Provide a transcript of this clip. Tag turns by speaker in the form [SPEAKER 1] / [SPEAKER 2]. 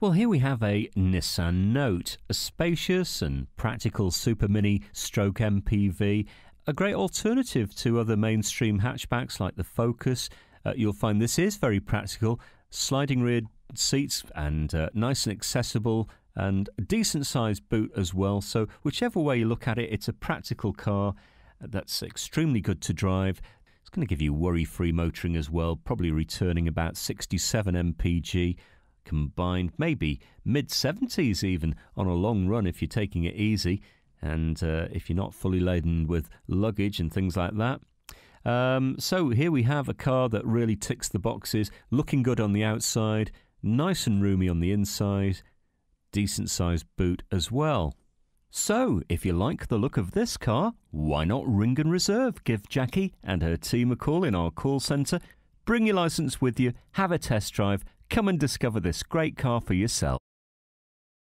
[SPEAKER 1] Well, here we have a Nissan Note, a spacious and practical super mini stroke MPV, a great alternative to other mainstream hatchbacks like the Focus. Uh, you'll find this is very practical, sliding rear seats and uh, nice and accessible and a decent sized boot as well. So, whichever way you look at it, it's a practical car that's extremely good to drive. It's going to give you worry free motoring as well, probably returning about 67 mpg combined, maybe mid 70s even on a long run if you're taking it easy and uh, if you're not fully laden with luggage and things like that. Um, so here we have a car that really ticks the boxes, looking good on the outside, nice and roomy on the inside, decent sized boot as well. So, if you like the look of this car, why not ring and reserve? Give Jackie and her team a call in our call centre. Bring your licence with you, have a test drive, Come and discover this great car for yourself.